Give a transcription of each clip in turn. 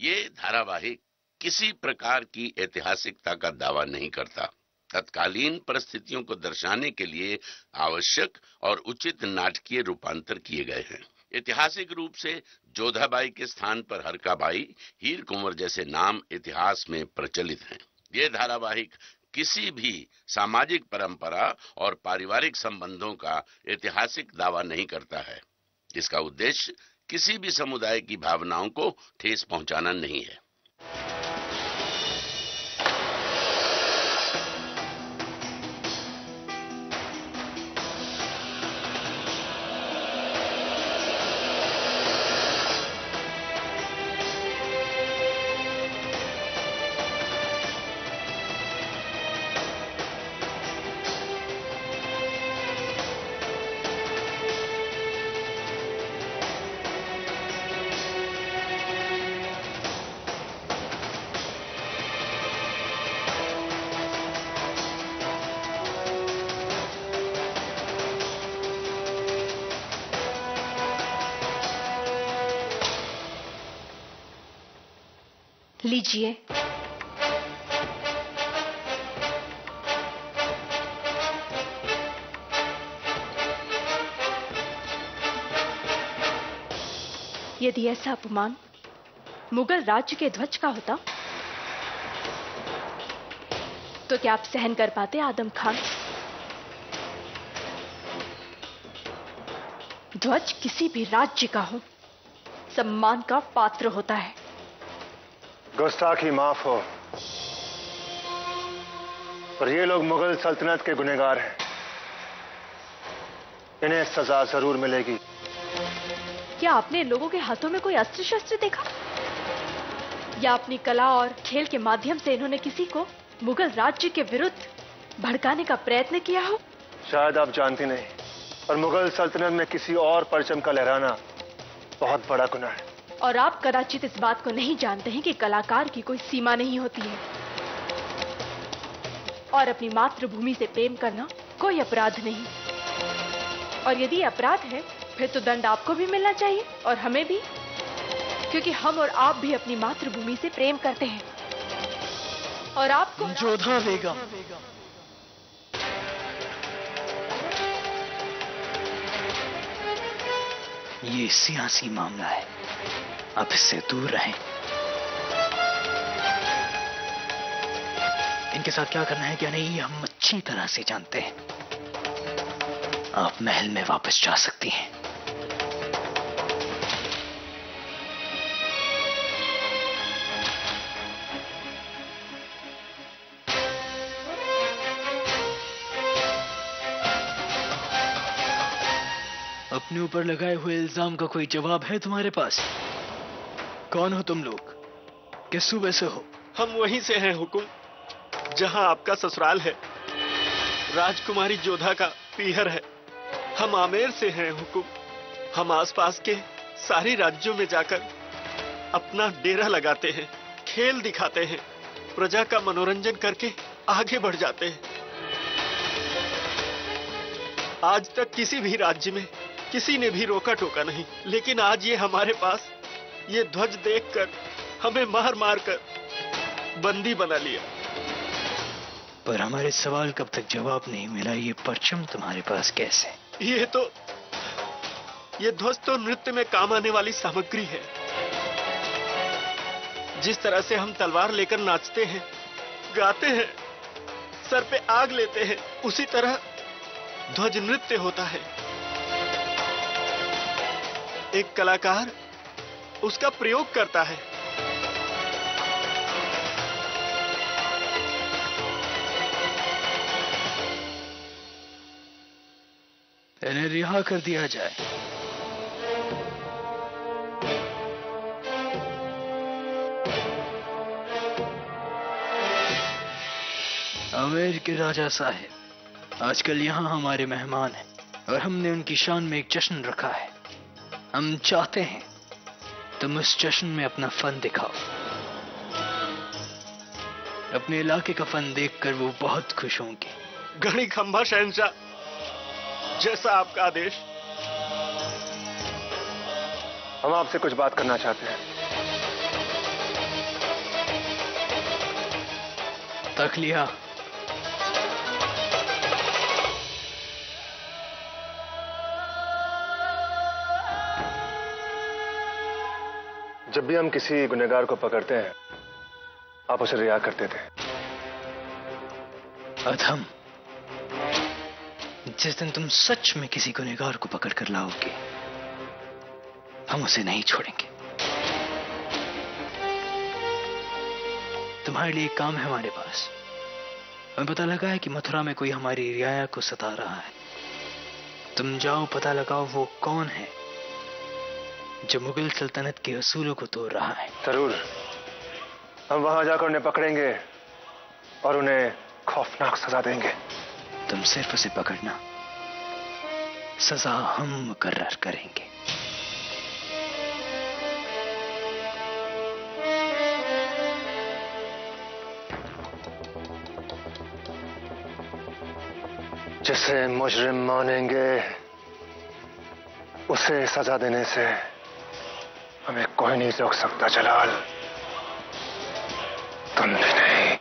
ये धारावाहिक किसी प्रकार की ऐतिहासिकता का दावा नहीं करता। तत्कालीन परिस्थितियों को दर्शाने के लिए आवश्यक और उचित नाटकीय रूपांतर किए गए हैं। ऐतिहासिक रूप से जोधाबाई के स्थान पर हरकाबाई हीर कुंवर जैसे नाम इतिहास में प्रचलित हैं। ये धारावाहिक किसी भी सामाजिक परंपरा और पारिवारिक संबंधों का ऐतिहासिक दावा नहीं करता है। इसका उद्देश्य किसी भी समुदाय की भावनाओं को ठेस पहुंचाना नहीं है। लीजिए यदि ऐसा अपमान मुगल राज्य के ध्वज का होता तो क्या आप सहन कर पाते आदम खान? ध्वज किसी भी राज्य का हो, सम्मान का पात्र होता है। गुस्ताखी माफ़ हो। पर ये लोग मुगल सल्तनत के गुनेगार हैं। इन्हें सजा ज़रूर मिलेगी। क्या आपने इन लोगों के हाथों में कोई अस्त्र शस्त्र देखा? या अपनी कला और खेल के माध्यम से इन्होंने किसी को मुगल राज्य के विरुद्ध भड़काने का प्रयत्न किया हो? शायद आप जानती नहीं पर मुगल सल्तनत में किसी और परचम का लहराना बहुत बड़ा गुना है। और आप कदाचित इस बात को नहीं जानते हैं कि कलाकार की कोई सीमा नहीं होती है। और अपनी मातृभूमि से प्रेम करना कोई अपराध नहीं। और यदि अपराध है, फिर तो दंड आपको भी मिलना चाहिए और हमें भी। क्योंकि हम और आप भी अपनी मातृभूमि से प्रेम करते हैं। और आपको जोधा बेगम ये सियासी मामला है। अब इससे दूर रहें। इनके साथ क्या करना है क्या नहीं हम अच्छी तरह से जानते हैं। आप महल में वापस जा सकती हैं। ऊपर लगाए हुए इल्ज़ाम का कोई जवाब है तुम्हारे पास? कौन हो तुम लोग? किस सूबे से हो? हम वहीं से हैं, हुकुम, जहाँ आपका ससुराल है। राजकुमारी जोधा का पीहर है। हम आमेर से हैं, हुकुम। हम आसपास के सारे राज्यों में जाकर अपना डेरा लगाते हैं, खेल दिखाते हैं, प्रजा का मनोरंजन करके आगे बढ़ जाते हैं। आज तक किसी भी राज्य में किसी ने भी रोका टोका नहीं। लेकिन आज ये हमारे पास ये ध्वज देखकर हमें मार मार कर बंदी बना लिया। पर हमारे सवाल कब तक जवाब नहीं मिला ये परचम तुम्हारे पास कैसे? ये तो ये ध्वज तो नृत्य में काम आने वाली सामग्री है। जिस तरह से हम तलवार लेकर नाचते हैं गाते हैं सर पे आग लेते हैं उसी तरह ध्वज नृत्य होता है। एक कलाकार उसका प्रयोग करता है। इन्हें रिहा कर दिया जाए। अमेर के राजा साहेब, आजकल यहाँ हमारे मेहमान हैं और हमने उनकी शान में एक जश्न रखा है। हम चाहते हैं तुम इस जश्न में अपना फन दिखाओ। अपने इलाके का फन देखकर वो बहुत खुश होंगे। घड़ी खंभा शहनशाह जैसा आपका आदेश। हम आपसे कुछ बात करना चाहते हैं। तखलिया जब भी हम किसी गुनहगार को पकड़ते हैं, आप उसे रिहा करते थे। अधम, जिस दिन तुम सच में किसी गुनहगार को पकड़ कर लाओगे, हम उसे नहीं छोड़ेंगे। तुम्हारे लिए काम है हमारे पास। हमें पता लगा है कि मथुरा में कोई हमारी रियाया को सता रहा है। तुम जाओ, पता लगाओ वो कौन है। जो मुगल सल्तनत के असूलों को तोड़ रहा है। ज़रूर। हम वहाँ जाकर उन्हें पकड़ेंगे और उन्हें खौफनाक सजा देंगे। तुम सिर्फ़ उसे पकड़ना। सजा हम मुकर्र करेंगे। जिसे मुजरिम मानेंगे उसे सजा देने से हमें कोई नहीं रोक सकता, जलाल। तुम भी नहीं।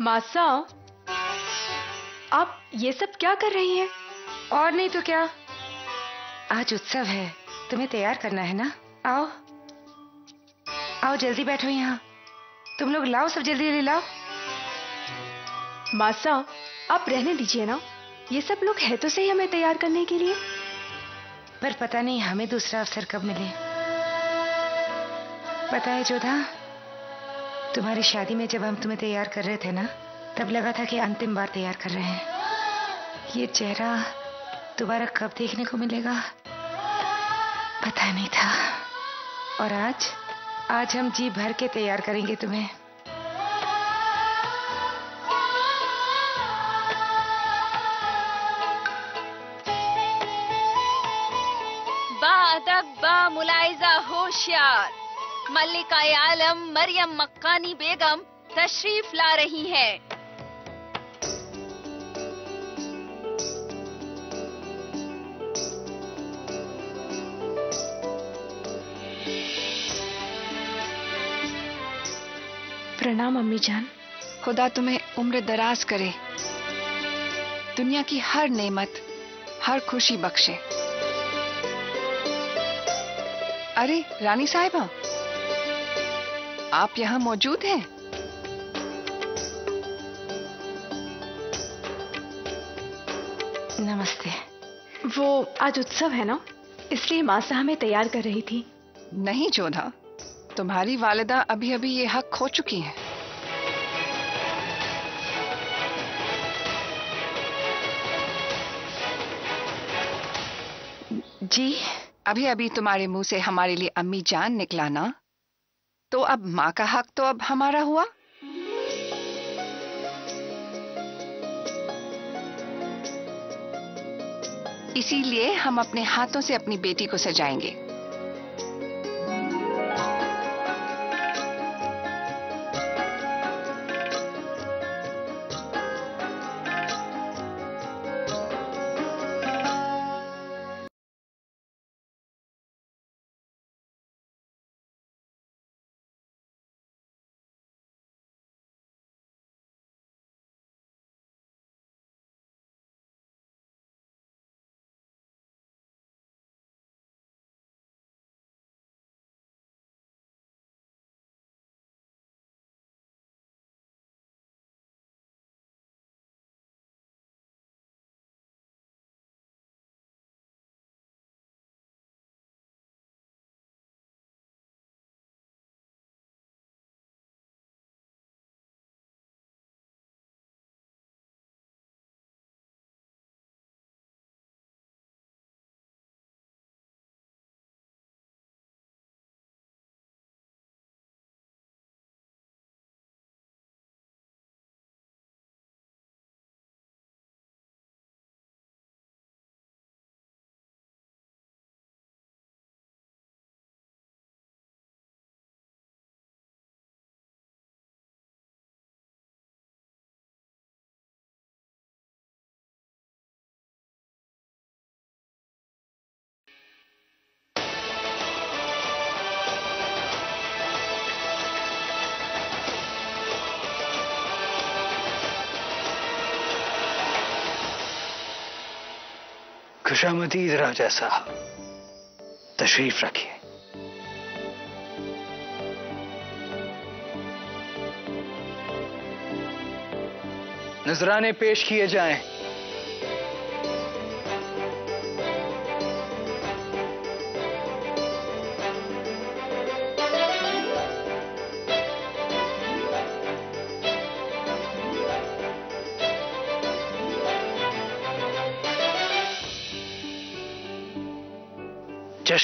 मासा, आप ये सब क्या कर रही हैं? और नहीं तो क्या? आज उत्सव है, तुम्हें तैयार करना है ना? आओ। आओ, जल्दी बैठो यहाँ। तुम लोग लाओ सब जल्दी जल्दी लाओ। मासा, आप रहने दीजिए ना। ये सब लोग है तो सही हमें तैयार करने के लिए? पर पता नहीं हमें दूसरा अवसर कब मिले। पता है जोधा, तुम्हारी शादी में जब हम तुम्हें तैयार कर रहे थे ना, तब लगा था कि अंतिम बार तैयार कर रहे हैं। ये चेहरा दोबारा कब देखने को मिलेगा? पता नहीं था। और आज आज हम जी भर के तैयार करेंगे तुम्हें। अदब बा मुलाइजा होशियार। मल्लिका आलम मरियम मक्कानी बेगम तशरीफ़ ला रही हैं। प्रणाम, अम्मी जान। खुदा तुम्हें उम्र दराज करे। दुनिया की हर नेमत, हर खुशी बख्शे। अरे रानी साहिबा आप यहाँ मौजूद हैं? नमस्ते। वो आज उत्सव है ना? इसलिए मासा हमें तैयार कर रही थी। नहीं जोधा तुम्हारी वालिदा अभी अभी ये हक खो चुकी हैं। जी अभी अभी तुम्हारे मुँह से हमारे लिए अम्मी जान निकला ना तो अब माँ का हक तो अब हमारा हुआ। इसीलिए हम अपने हाथों से अपनी बेटी को सजाएँगे। खुशामदीद राजा साहब तशरीफ़ रखिए नजराने पेश किए जाएँ।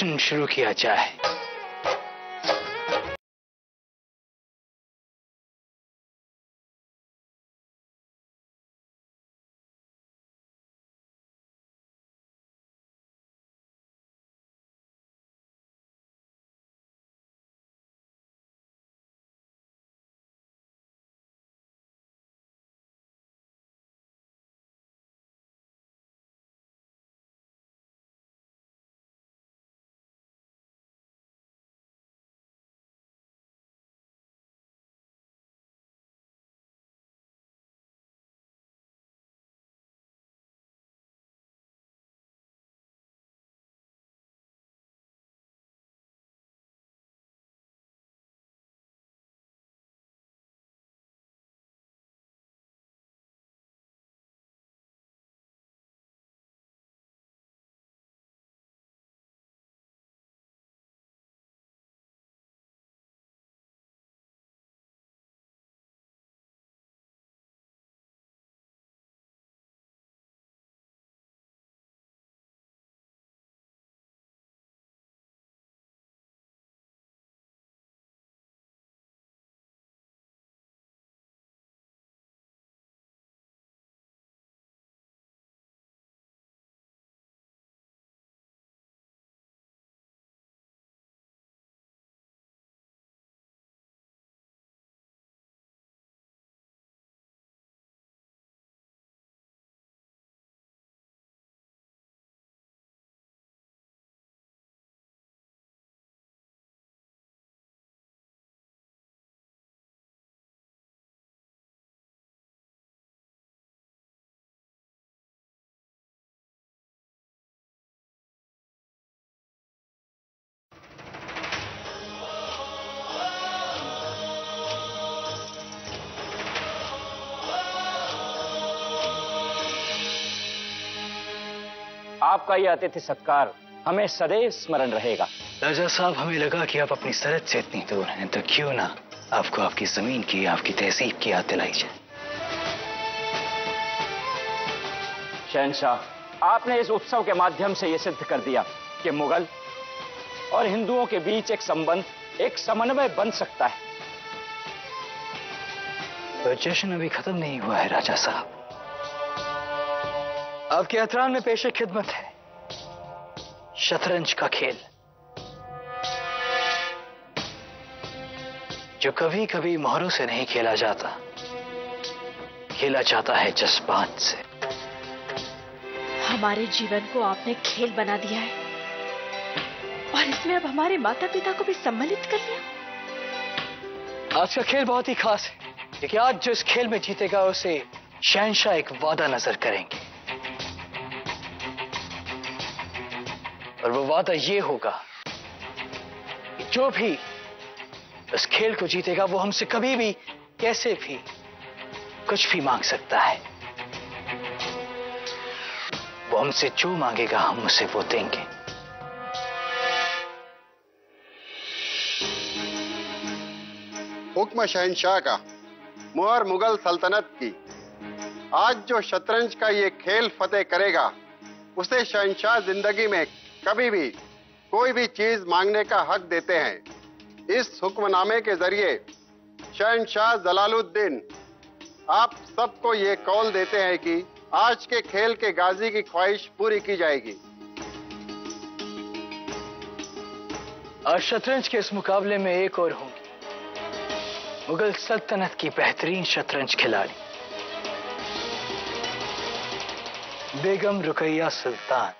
जश्न शुरू किया जाए। आपका यह अतिथि सत्कार हमें सदैव स्मरण रहेगा। राजा साहब हमें लगा कि आप अपनी सरहद से इतनी दूर हैं तो क्यों ना आपको आपकी ज़मीन की आपकी तहसीब की याद दिलाई जाए? शहनशाह आपने इस उत्सव के माध्यम से यह सिद्ध कर दिया कि मुगल और हिंदुओं के बीच एक संबंध एक समन्वय बन सकता है। तो जश्न अभी खत्म नहीं हुआ है राजा साहब। आपके एहतराम में पेशे खिदमत है। शतरंज का खेल। जो कभी कभी मोहरों से नहीं खेला जाता खेला जाता है जज्बात से। हमारे जीवन को आपने खेल बना दिया है। और इसमें अब हमारे माता पिता को भी सम्मिलित कर लिया। आज का खेल बहुत ही खास है क्योंकि आज जो इस खेल में जीतेगा उसे शहनशाह एक वादा नज़र करेंगे। और वो वादा ये होगा कि जो भी इस खेल को जीतेगा, वो हमसे कभी भी, कैसे भी कुछ भी मांग सकता है। वो हमसे जो मांगेगा, हम उसे वो देंगे। हुक्म शहनशाह का, मुहर मुगल सल्तनत की। आज जो शतरंज का ये खेल फतेह करेगा, उसे शहनशाह ज़िंदगी में कभी भी कोई भी चीज़ मांगने का हक देते हैं। इस हुक्मनामे के ज़रिए शहनशाह जलालुद्दीन, आप सबको ये कौल देते हैं कि आज के खेल के गाजी की ख्वाहिश पूरी की जाएगी। आज शतरंज के इस मुकाबले में एक और होंगी। मुगल सल्तनत की बेहतरीन शतरंज खिलाड़ी। बेगम रुकैया सुल्तान।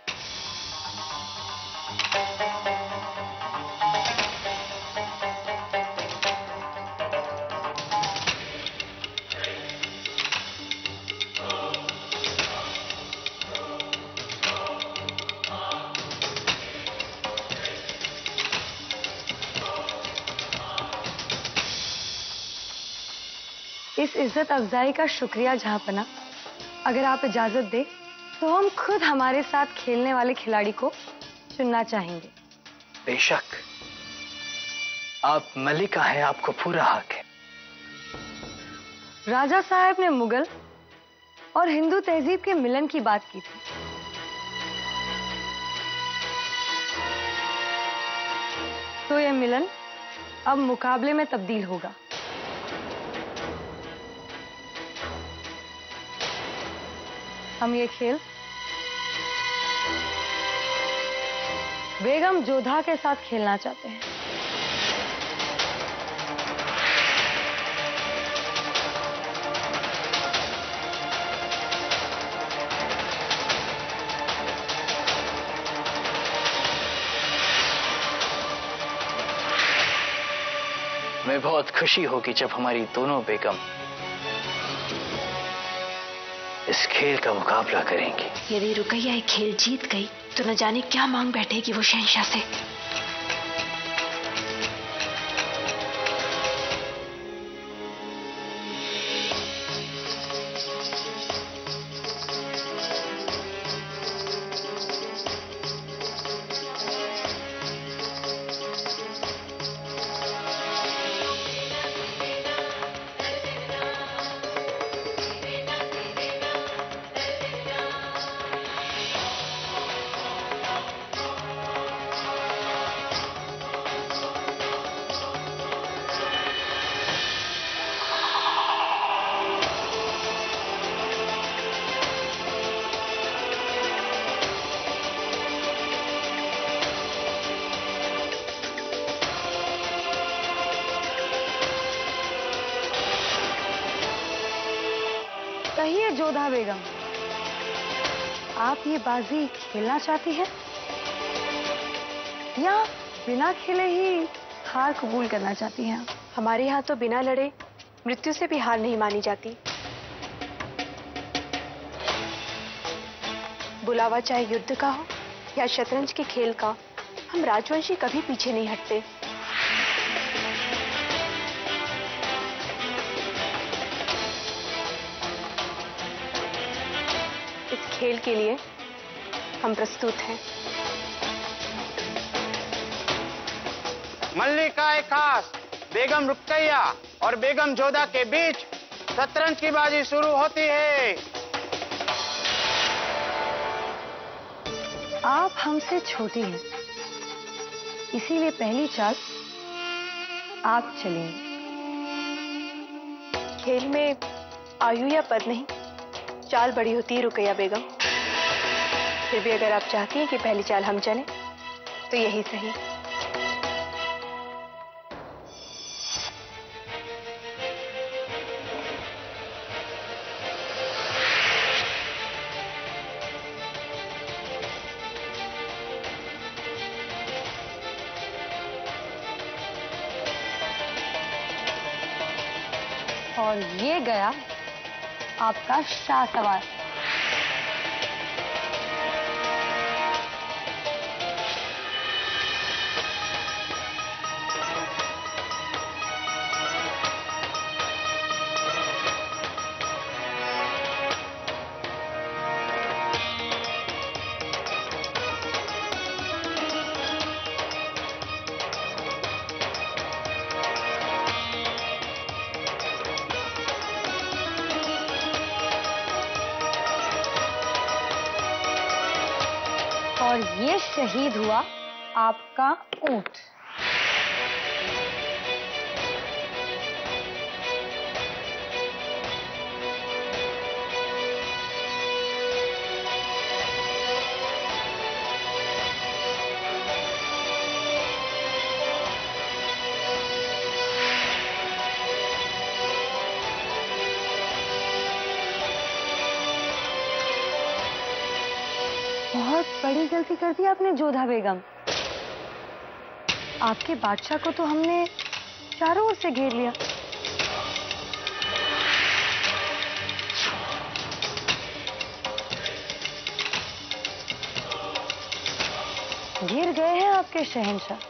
इज़्ज़त अफजाई का शुक्रिया जहापना अगर आप इजाज़त दें तो हम खुद हमारे साथ खेलने वाले खिलाड़ी को चुनना चाहेंगे। बेशक। आप मलिका है आपको पूरा हक है। राजा साहब ने मुगल और हिंदू तहजीब के मिलन की बात की थी। तो यह मिलन अब मुकाबले में तब्दील होगा। हम ये खेल। बेगम जोधा के साथ खेलना चाहते हैं। मैं बहुत खुशी होगी जब हमारी दोनों बेगम इस खेल का मुकाबला करेंगे। यदि रुकैया खेल जीत गई तो न जाने क्या मांग बैठेगी वो शहशाह से। जोधा बेगम, आप ये बाजी खेलना चाहती हैं? या बिना खेले ही हार कबूल करना चाहती हैं? हमारे यहाँ तो बिना लड़े मृत्यु से भी हार नहीं मानी जाती। बुलावा चाहे युद्ध का हो या शतरंज के खेल का, हम राजवंशी कभी पीछे नहीं हटते। खेल के लिए हम प्रस्तुत हैं। मल्लिका एक खास बेगम रुकैया और बेगम जोधा के बीच शतरंज की बाजी शुरू होती है। आप हमसे छोटी हैं। इसीलिए पहली चाल आप चलेंगे खेल में आयु या पद नहीं चाल बड़ी होती है, रुकैया बेगम। फिर भी अगर आप चाहती हैं कि पहली चाल हम चलें तो यही सही। और ये गया आपका शाह सवार और ये शहीद हुआ आपका ऊँट। गलती कर दी आपने जोधा बेगम। आपके बादशाह को तो हमने चारों ओर से घेर लिया। गिर गए हैं आपके शहनशाह।